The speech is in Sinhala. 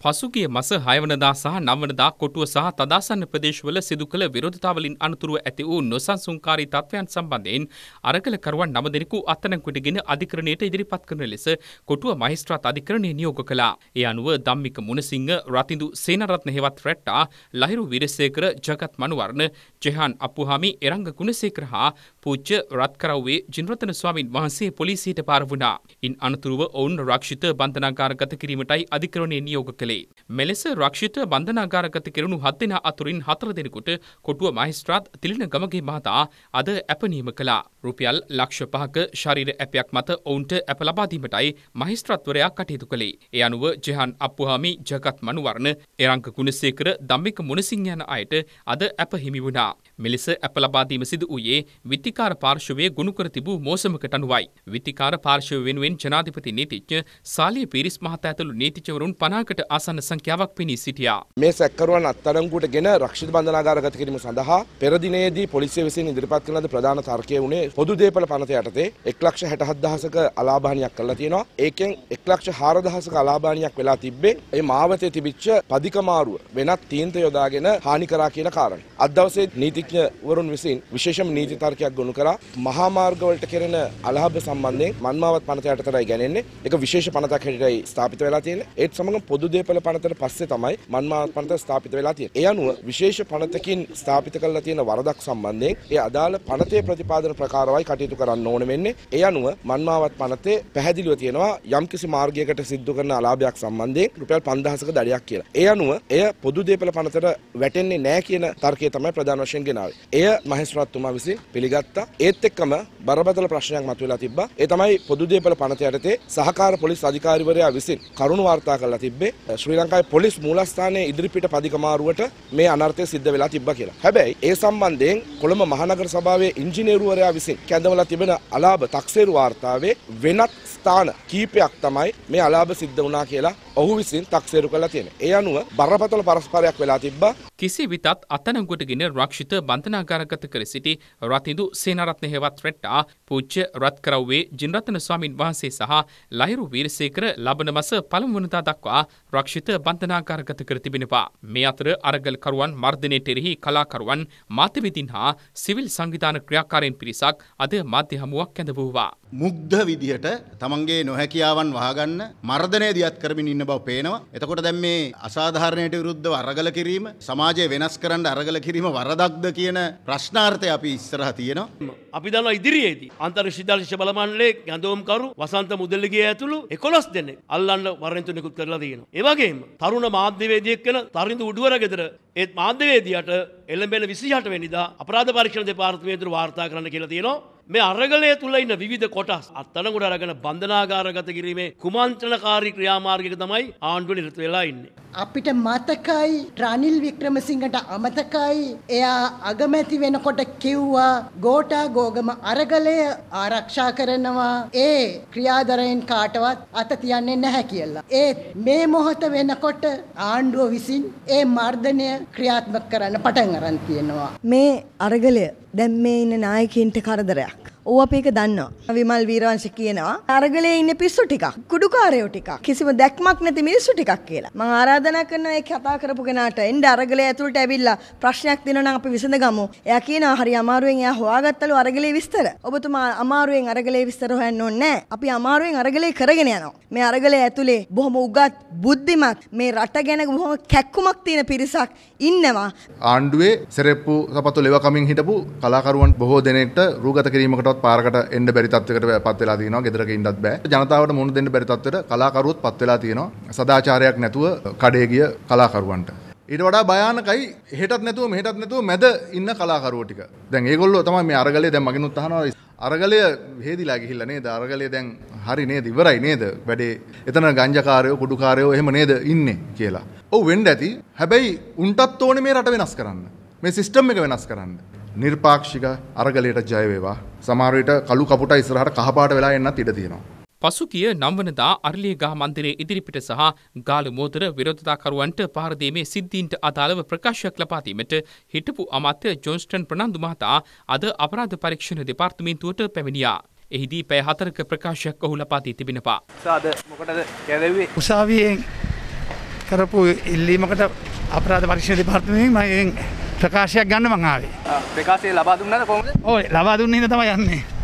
පසුගිය මස හයවනදා සහ නවනදා කොටුව සහ තදාසන්න ප්‍රදේශවල සිදු කළ විරෝධතාවලින් අනතුරුව ඇති වූ නොසන්සුන්කාරී තත්ත්වයන් සම්බන්ධයෙන් අරගලකරුවන් නම දෙනෙකු අත්අඩංගුවටගෙන අධිකරණයට ඉදිරිපත් කරන ලෙස කොටුව මහිස්ත්‍රාත් අධිකරණය නියෝග කළා. ඒ අනුව ධම්මික මුණසිංහ රතිඳු සේනරත්න හෙවත් රැට්ටා ලහිරු විරසේකර ජගත් මනුවර්ණ ජෙහාන් අපුහාමි එරංග ගුණසේකර හා පූච්ච රත්කරව්වේ ජිනරතන ස්වාමින් වහන්සේ පොලිසියට පාර වුණා. ඉන් අනතුරුව ඔවුන් රක්ෂිත බන්ධනාගාරගත කිරීමටයි අධිකරණය නියෝග කළේ. කළේ. මෙලෙස රක්ෂිත බන්ධනාගාරගත කෙරුණු හත් දෙනා අතුරින් හතර දෙනෙකුට කොටුව මහිස්ත්‍රාත් තිලින ගමගේ මහතා අද ඇපනීම කළා. රුපියල් ලක්ෂ පහක ශරීර ඇපයක් මත ඔවුන්ට ඇප ලබාදීමටයි මහිස්ත්‍රත්වරයා කටයුතු කළේ. ඒ අනුව ජෙහන් අප්පුහාමි ජගත් මනුවර්ණ එරංක ගුණසේකර දම්මික මුණසිංහ යන අයට අද ඇප හිමි වුණා. මෙලෙස ඇප ලබාදීම සිදු වූයේ විත්තිකාර පාර්ශවයේ ගුණකර තිබූ මෝසමකට අනුවයි. විත්තිකාර පාර්ශව වෙනුවෙන් ජනාධිපති නීතිඥ සාලිය පිරිස් මහතා ඇතුළු නීතිචවරුන් පනාකට ආසන්න සංඛ්‍යාවක් පෙනී සිටියා. මේ සැකකරුවන් අත්අඩංගුවට ගෙන රක්ෂිත බන්ධනාගාරගත කිරීම සඳහා පෙර දිනේදී පොලිසිය විසින් ඉදිරිපත් කළ ලද ප්‍රධාන තර්කය වුණේ පොදු දේපල පනත යටතේ 1,67,000ක අලාභානියක් කරලා තියෙනවා. ඒකෙන් 1,04,000ක අලාභානියක් වෙලා තිබ්බේ ඒ මාවතේ තිබිච්ච පදිකමාරුව වෙනත් තීන්ත යොදාගෙන හානි කරා කියන කාරණය. අද දවසේ නීතිඥවරුන් විසින් විශේෂම නීති තර්කයක් ගොනු කරා මහා මාර්ගවලට කෙරෙන අලාභ සම්බන්ධයෙන් මන්මාවත් පනත යටතටයි ගැනෙන්නේ. ඒක විශේෂ පනතක් හැටියටයි ස්ථාපිත වෙලා තියෙන්නේ. ඒත් සමග පොදු දේපල දේපල පනතට පස්සේ තමයි මන්මාවත් පනත ස්ථාපිත වෙලා තියෙන්නේ. ඒ අනුව විශේෂ පනතකින් ස්ථාපිත කරලා තියෙන වරදක් සම්බන්ධයෙන් ඒ අදාළ පනතේ ප්‍රතිපාදන ප්‍රකාරවයි කටයුතු කරන්න ඕන වෙන්නේ. ඒ අනුව මන්මාවත් පනතේ පැහැදිලිව තියෙනවා යම්කිසි මාර්ගයකට සිද්ධ කරන අලාභයක් සම්බන්ධයෙන් රුපියල් 5000ක දඩයක් කියලා. ඒ අනුව එය පොදු දේපල පනතට වැටෙන්නේ නැහැ කියන තර්කය තමයි ප්‍රධාන වශයෙන් ගෙනාවේ. එය මහේස්ත්‍රාත්තුමා විසින් පිළිගත්තා. ඒත් එක්කම බරපතල ප්‍රශ්නයක් මතුවලා තිබ්බා. ඒ තමයි පොදු දේපල පනත යටතේ සහකාර පොලිස් අධිකාරිවරයා විසින් කරුණු වාර්තා කරලා තිබ්බේ ශ්‍රී ලංකාවේ පොලිස් මූලස්ථානයේ ඉදිරිපිට පදිකමාරුවට මේ අනර්ථය සිද්ධ වෙලා තිබ්බා කියලා. හැබැයි ඒ සම්බන්ධයෙන් කොළඹ මහනගර සභාවේ ඉංජිනේරුවරයා විසින් කැඳවලා තිබෙන අලාභ තක්සේරු වාර්තාවේ වෙනත් ස්ථාන කීපයක් තමයි මේ අලාභ සිද්ධ වුණා කියලා ඔහු විසින් තක්සේරු කළා තියෙනවා. ඒ අනුව බරපතල පරස්පරයක් වෙලා තිබ්බා. කිසි විතත් අත්අඩංගුවටගෙන රක්ෂිත බන්ධනාගාරගත කර සිටි රතිඳු සේනාරත්න හේවත් රෙට්ටා පූජ්‍ය රත්කරව්වේ ජිනරත්න ස්වාමින් වහන්සේ සහ ලහිරු වීරසේකර ලබන මස පළමු වනදා දක්වා රක්ෂිත බන්ධනාගාරගත කර තිබෙනවා. මේ අතර අරගල්කරුවන් මර්ධනයට එරෙහි කලාකරුවන් මාධ්‍යවිදින් හා සිවිල් සංවිධාන ක්‍රියාකාරයන් පිරිසක් අද මාධ්‍ය හමුවක් කැඳ වූවා. මුග්ධ විදිහට තමන්ගේ නොහැකියාවන් වහගන්න මර්ධනය දියත් කරමින් ඉන්න බව පේනවා. එතකොට දැන් මේ අසාධාරණයට විරුද්ධව අරගල කිරීම සමාජය වෙනස් කරන්න අරගල කිරීම වරදක්ද කියන ප්‍රශ්නාර්ථය අපි ඉස්සරහ තියෙනවා. අපි දන්නවා ඉදිරියේදී අන්තර්ශිද්ධ ශිෂ්‍ය බල මණ්ඩලයේ ගැඳවුම්කරු වසන්ත මුදල්ලිගේ ඇතුළු 11 දෙනෙක් අල්ලන්න වරෙන්තු නිකුත් කරලා තියෙනවා. ඒ වගේම තරුණ මාධ්‍යවේදියෙක් වෙන තරිඳු උඩුවර ගෙදර ඒත් මාධ්‍යවේදියාට එළඹෙන 28 වෙනිදා අපරාධ පරීක්ෂණ දෙපාර්තමේන්තුව වාර්තා කරන්න කියලා තියෙනවා. මේ අරගලය තුළ ඉන්න විධ කොටස් අත්තනකුට අරගෙන බන්ධනාගාරගත කිරීමේ කුමන්ත්‍රණකාරී ක්‍රියාමාර්ගික තමයි ආණ්ඩුව නිරත වෙලා ඉන්නේ. අපිට මතකයි රනිල් වික්‍රමසිංහට අමතකයි එයා අගමැති වෙනකොට කිව්වා ගෝටා ගෝගම අරගලය ආරක්ෂා කරනවා ඒ ක්‍රියාදරයෙන් කාටවත් අත තියන්නේ නැහැ කියලා. ඒත් මේ මොහොත වෙනකොට ආණ්ඩුව විසින් ඒ මර්ධනය ක්‍රියාත්මක කරන්න පටන් අරන් තියෙනවා. මේ අරගලය දැන් මේ ඉන්න නායකයින්ට කරදරයක්. ඕව අපි ඒක දන්නවා. විමල් වීරවංශ කියනවා අරගලේ ඉන්න පිස්සු ටිකක්, කුඩුකාරයෝ ටිකක්, කිසිම දැක්මක් නැති මිනිස්සු ටිකක් කියලා. මම ආරාධනා කරනවා ඒ කතා කරපු කෙනාට එන්න අරගලේ ඇතුළට ඇවිල්ලා ප්‍රශ්නයක් තියෙනවා නම් අපි විසඳගමු. එයා කියනවා හරි අමාරුවෙන් එයා හොයාගත්තලු අරගලේ විස්තර. ඔබතුමා අමාරුවෙන් අරගලේ විස්තර හොයන්න ඕනේ නැහැ. අපි අමාරුවෙන් අරගලේ කරගෙන යනවා. මේ අරගලේ ඇතුලේ බොහොම උගත් බුද්ධිමත් මේ රට ගැන බොහොම කැක්කුමක් තියෙන පිරිසක් ඉන්නවා. ආණ්ඩුවේ සෙරෙප්පු සපත්තු ලෙවකමින් හිටපු කලාකරුවන් බොහෝ දෙනෙක්ට රූගත කිරීමකටත් පාරකට එන්න බැරි තත්වයකට පත් වෙලා තියෙනවා. ගෙදරක ඉන්නත් බෑ. ජනතාවට මුහුණ දෙන්න බැරි තත්වයට කලාකරුවොත් පත් වෙලා තියෙනවා. සදාචාරයක් නැතුව කඩේ ගිය කලාකරුවන්ට. ඊට වඩා භයානකයි හෙටත් නැතුව මෙහෙටත් නැතුව මැද ඉන්න කලාකරුවෝ ටික. දැන් ඒගොල්ලෝ තමයි මේ අරගලේ දැන් මගෙනුත් අහනවා අරගලය හේදිලා ගිහිල්ලා නේද? අරගලය දැන් හරි නේද? ඉවරයි නේද? වැඩේ එතන ගංජාකාරයෝ කුඩුකාරයෝ එහෙම නේද ඉන්නේ කියලා. ඔව් වෙන්න ඇති. හැබැයි උන්ටත් ඕනේ මේ රට වෙනස් කරන්න. මේ සිස්ටම් එක වෙනස් කරන්න. නිර්පාක්ෂික අරගලයට ජය වේවා. සමහර විට කළු කපුට ඉස්සරහට කහපාට වෙලා එන්නත් ඉඩ තියෙනවා. පසුගිය නම්වනදා අරලියගහ මන්දිරයේ ඉදිරිපිට සහ ගාල මෝදර විරෝධතාකරුවන්ට පහරදීමේ සිද්ධීන්ට අදාළව ප්‍රකාශයක් ලබාදීමට හිටපු අමාත්‍ය ජොන්ස්ටන් ප්‍රනන්දු මහතා අද අපරාධ පරීක්ෂණ දෙපාර්තමේන්තුවට පැමිණියා. එහිදී පැය හතරක ප්‍රකාශයක් ඔහු ලබා දී තිබෙනවා. සාද මොකටද කැදෙව්වේ? උසාවියෙන් කරපු ඉල්ලීමකට අපරාධ පරික්ෂණ දෙපාර්තමේන්තුවෙන් මම ප්‍රකාශයක් ගන්න මං ආවේ. ප්‍රකාශය ලබා දුන්නද කොහොමද? ඔය ලබා දුන්නේ තමයි යන්නේ.